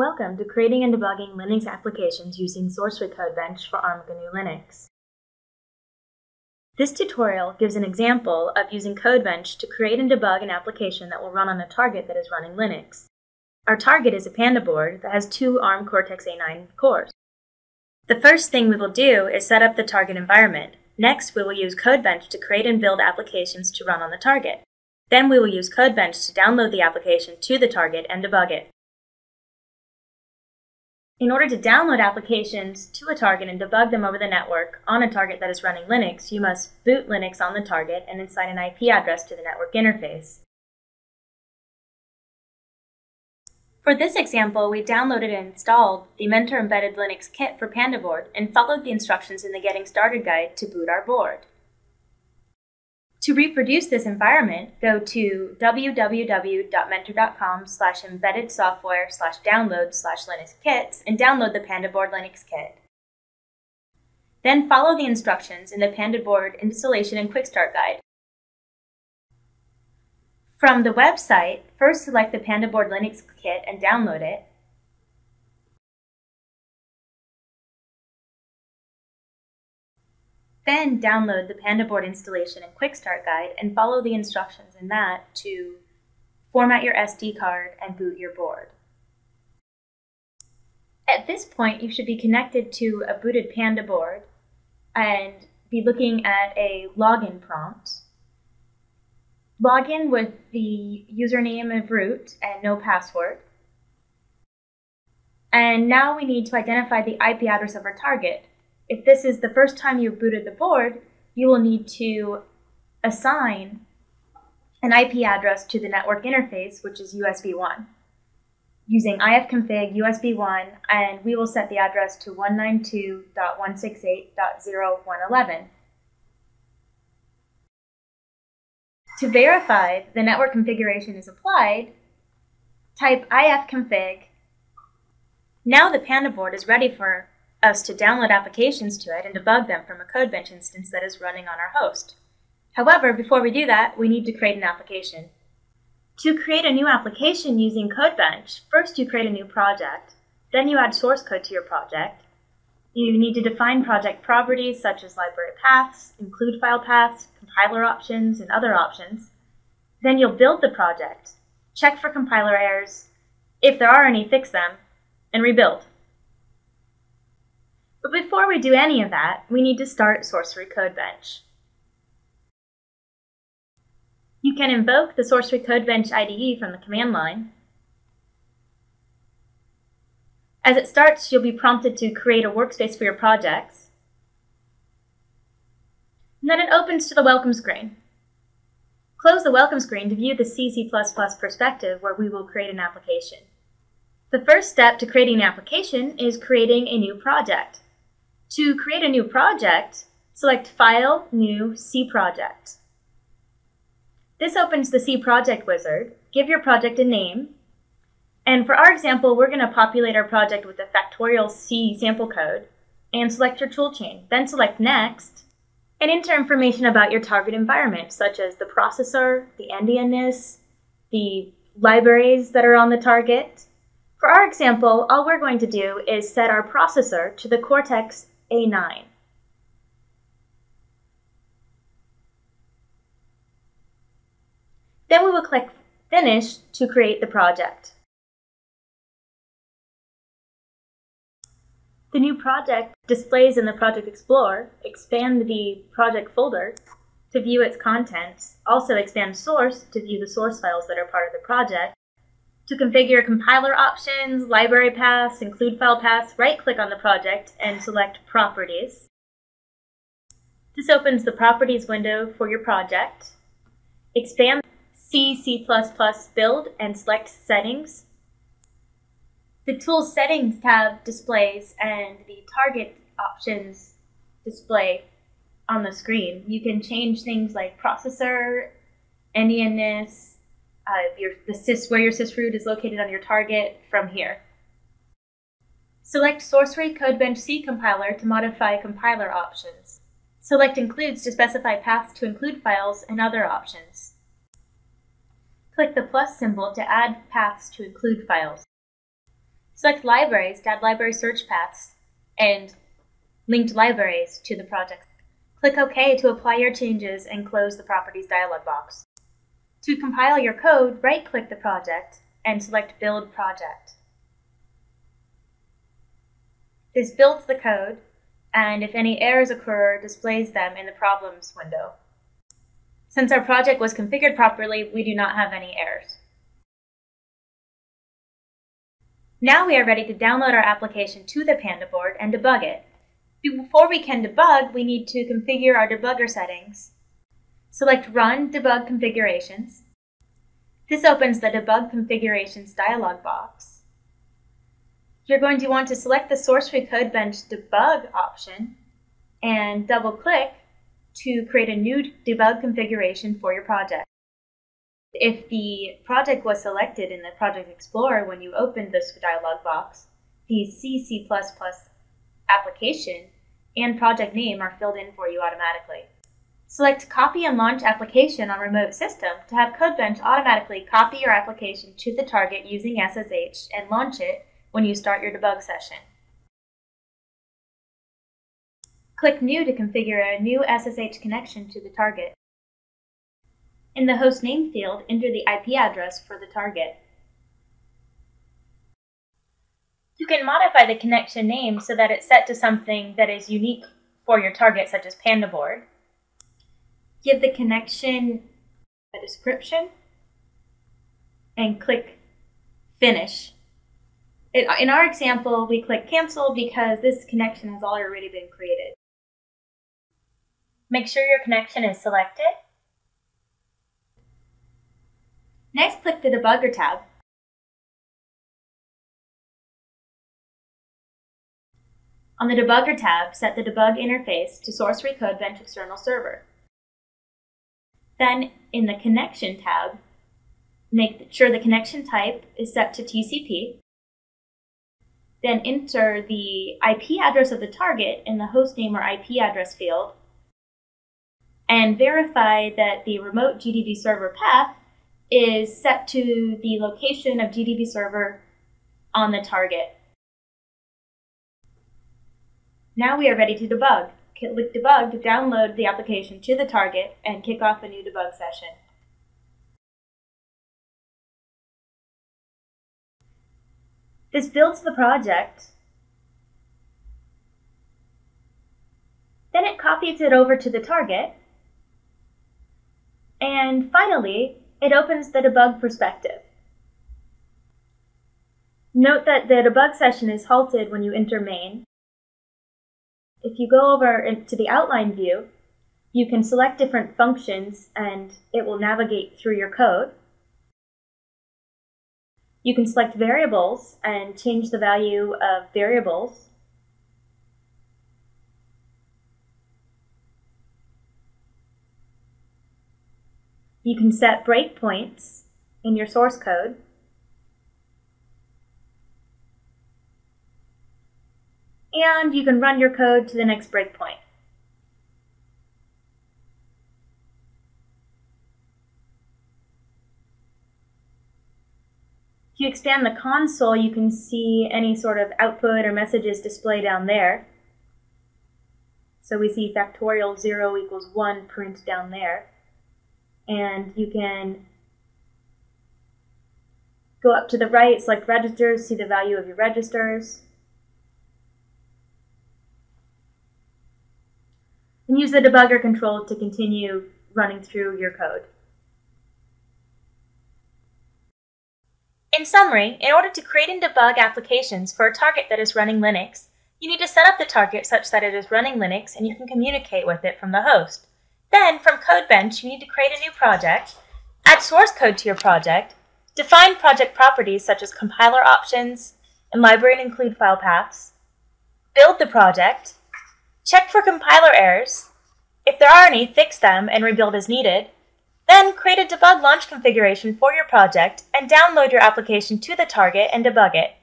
Welcome to creating and debugging Linux applications using Sourcery CodeBench for ARM GNU Linux. This tutorial gives an example of using CodeBench to create and debug an application that will run on a target that is running Linux. Our target is a Panda board that has two ARM Cortex-A9 cores. The first thing we will do is set up the target environment. Next, we will use CodeBench to create and build applications to run on the target. Then we will use CodeBench to download the application to the target and debug it. In order to download applications to a target and debug them over the network on a target that is running Linux, you must boot Linux on the target and assign an IP address to the network interface. For this example, we downloaded and installed the Mentor Embedded Linux kit for PandaBoard and followed the instructions in the Getting Started guide to boot our board. To reproduce this environment, go to www.mentor.com slash embedded software slash download slash Linux kits and download the PandaBoard Linux kit. Then follow the instructions in the PandaBoard installation and quick start guide. From the website, first select the PandaBoard Linux kit and download it. Then download the PandaBoard installation and quick start guide and follow the instructions in that to format your SD card and boot your board. At this point, you should be connected to a booted Panda board and be looking at a login prompt. Login with the username of root and no password. And now we need to identify the IP address of our target. If this is the first time you've booted the board, you will need to assign an IP address to the network interface, which is USB 1. Using ifconfig USB1, and we will set the address to 192.168.0111. To verify the network configuration is applied, type ifconfig. Now the Panda board is ready for us to download applications to it and debug them from a CodeBench instance that is running on our host. However, before we do that, we need to create an application. To create a new application using CodeBench, first you create a new project, then you add source code to your project. You need to define project properties such as library paths, include file paths, compiler options, and other options. Then you'll build the project, check for compiler errors, if there are any, fix them, and rebuild. But before we do any of that, we need to start Sourcery CodeBench. You can invoke the Sourcery CodeBench IDE from the command line. As it starts, you'll be prompted to create a workspace for your projects. And then it opens to the welcome screen. Close the welcome screen to view the C, C++ perspective where we will create an application. The first step to creating an application is creating a new project. To create a new project, select File, New, C Project. This opens the C Project wizard. Give your project a name. And for our example, we're going to populate our project with the factorial C sample code and select your toolchain. Then select Next and enter information about your target environment, such as the processor, the endianness, the libraries that are on the target. For our example, all we're going to do is set our processor to the Cortex a9. Then we will click Finish to create the project. The new project displays in the Project Explorer. Expand the project folder to view its contents. Also expand Source to view the source files that are part of the project. To configure compiler options, library paths, include file paths, right-click on the project and select Properties. This opens the Properties window for your project. Expand C, C++ build and select Settings. The Tools Settings tab displays and the Target options display on the screen. You can change things like processor, endianness, uh, your, the where your sysroot is located on your target from here. Select Sourcery CodeBench C compiler to modify compiler options. Select Includes to specify paths to include files and other options. Click the plus symbol to add paths to include files. Select Libraries to add library search paths and linked libraries to the project. Click OK to apply your changes and close the Properties dialog box. To compile your code, right-click the project and select Build Project. This builds the code, and if any errors occur, displays them in the Problems window. Since our project was configured properly, we do not have any errors. Now we are ready to download our application to the Panda board and debug it. Before we can debug, we need to configure our debugger settings. Select Run Debug Configurations. This opens the Debug Configurations dialog box. You're going to want to select the Source Sourcery CodeBench Debug option and double-click to create a new debug configuration for your project. If the project was selected in the Project Explorer when you opened this dialog box, the C, C++ application and project name are filled in for you automatically. Select Copy and Launch Application on Remote System to have CodeBench automatically copy your application to the target using SSH and launch it when you start your debug session. Click New to configure a new SSH connection to the target. In the host name field, enter the IP address for the target. You can modify the connection name so that it's set to something that is unique for your target, such as PandaBoard. Give the connection a description and click Finish. In our example, we click Cancel because this connection has already been created. Make sure your connection is selected Next, click the Debugger tab. On the Debugger tab, set the debug interface to Sourcery CodeBench external server. Then, in the Connection tab, make sure the connection type is set to TCP. Then enter the IP address of the target in the hostname or IP address field, and verify that the remote GDB server path is set to the location of GDB server on the target. Now we are ready to debug. Click Debug to download the application to the target and kick off a new debug session. This builds the project. Then it copies it over to the target. And finally, it opens the debug perspective. Note that the debug session is halted when you enter main. If you go over to the outline view, you can select different functions and it will navigate through your code. You can select variables and change the value of variables. You can set breakpoints in your source code. And you can run your code to the next breakpoint. If you expand the console, you can see any sort of output or messages display down there. So we see factorial 0 equals 1 print down there and you can go up to the right, select registers, see the value of your registers. And use the debugger control to continue running through your code. In summary, in order to create and debug applications for a target that is running Linux, you need to set up the target such that it is running Linux and you can communicate with it from the host. Then, from CodeBench, you need to create a new project, add source code to your project, define project properties such as compiler options and library and include file paths, build the project, check for compiler errors, if there are any, fix them and rebuild as needed, then create a debug launch configuration for your project and download your application to the target and debug it.